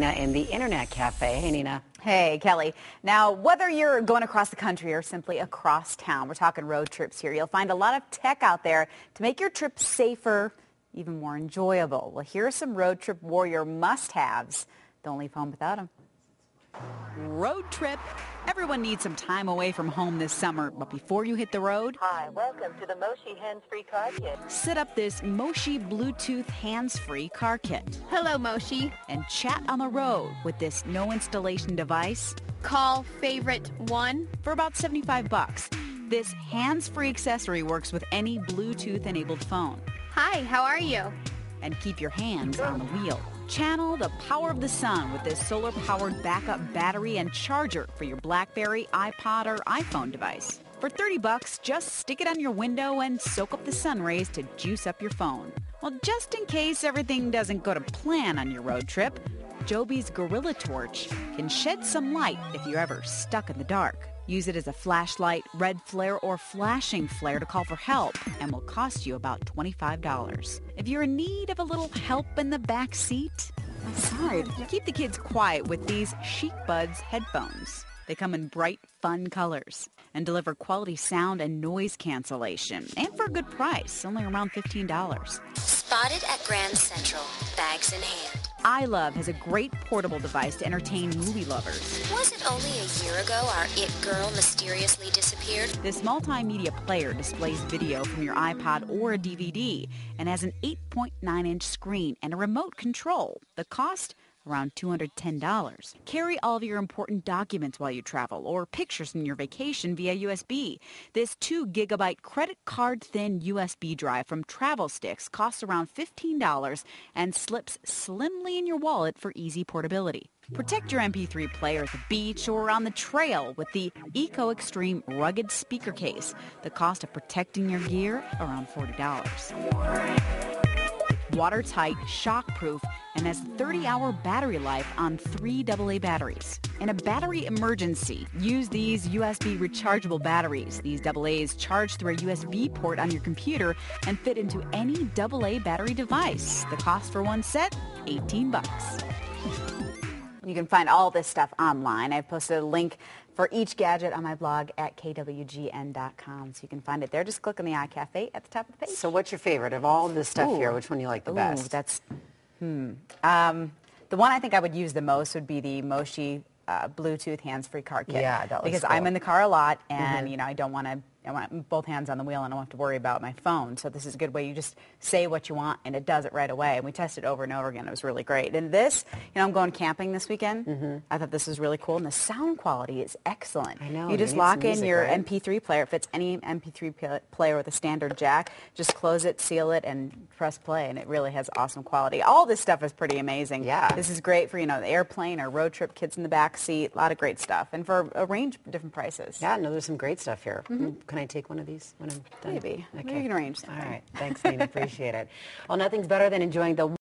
in the Internet Cafe. Hey, Nina. Hey, Kelly. Now, whether you're going across the country or simply across town, we're talking road trips here. You'll find a lot of tech out there to make your trip safer, even more enjoyable. Well, here are some road trip warrior must-haves. Don't leave home without them. Road trip. Everyone needs some time away from home this summer, but before you hit the road... Hi, welcome to the Moshi Hands-Free Car Kit. Set up this Moshi Bluetooth hands-free car kit. Hello, Moshi. And chat on the road with this no-installation device. Call favorite one. For about 75 bucks. This hands-free accessory works with any Bluetooth-enabled phone. Hi, how are you? And keep your hands on the wheel. Channel the power of the sun with this solar-powered backup battery and charger for your BlackBerry, iPod, or iPhone device. For 30 bucks, just stick it on your window and soak up the sun rays to juice up your phone. Well, just in case everything doesn't go to plan on your road trip, Joby's Gorilla Torch can shed some light if you're ever stuck in the dark. Use it as a flashlight, red flare, or flashing flare to call for help and will cost you about $25. If you're in need of a little help in the back seat, aside, keep the kids quiet with these Chic Buds headphones. They come in bright, fun colors and deliver quality sound and noise cancellation. And for a good price, only around $15. Spotted at Grand Central, bags in hand. iLuv has a great portable device to entertain movie lovers. Was it only a year ago our It Girl mysteriously disappeared? This multimedia player displays video from your iPod or a DVD and has an 8.9-inch screen and a remote control. The cost? Around $210. Carry all of your important documents while you travel or pictures from your vacation via USB. This 2 gigabyte credit card thin USB drive from Travelsticks costs around $15 and slips slimly in your wallet for easy portability. Protect your MP3 player at the beach or on the trail with the Eco Extreme rugged speaker case. The cost of protecting your gear around $40 watertight, shockproof, and has 30-hour battery life on three AA batteries. In a battery emergency, use these USB rechargeable batteries. These AA's charge through a USB port on your computer and fit into any AA battery device. The cost for one set, 18 bucks. You can find all this stuff online. I've posted a link for each gadget on my blog at kwgn.com. So you can find it there. Just click on the iCafe at the top of the page. So what's your favorite of all this stuff Ooh. here? Which one do you like the Ooh, best? That's, hmm. Um, the one I think I would use the most would be the Moshi uh, Bluetooth hands-free car kit. Yeah, that was Because cool. I'm in the car a lot, and mm-hmm. you know I don't want to I want both hands on the wheel and I don't have to worry about my phone. So this is a good way. You just say what you want and it does it right away. And we tested it over and over again. It was really great. And this, you know, I'm going camping this weekend. Mm-hmm. I thought this was really cool. And the sound quality is excellent. I know. You just lock in your right? MP3 player. It fits any MP3 player with a standard jack. Just close it, seal it, and press play. And it really has awesome quality. All this stuff is pretty amazing. Yeah. This is great for, you know, the airplane or road trip, kids in the back seat. A lot of great stuff. And for a range of different prices. Yeah, no, there's some great stuff here. Mm-hmm. Can I take one of these? when I'm done? Maybe. Okay. Maybe you can arrange All right. Thanks, Nina. Appreciate it. Well, nothing's better than enjoying the